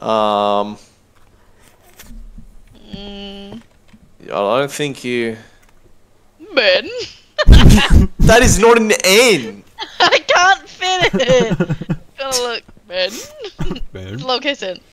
Um, Mm, I don't think you. Ben. That is not an N. I can't fit it. Gotta look, Ben. Ben. Location.